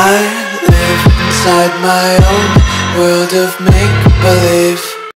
I live inside my own world of make-believe.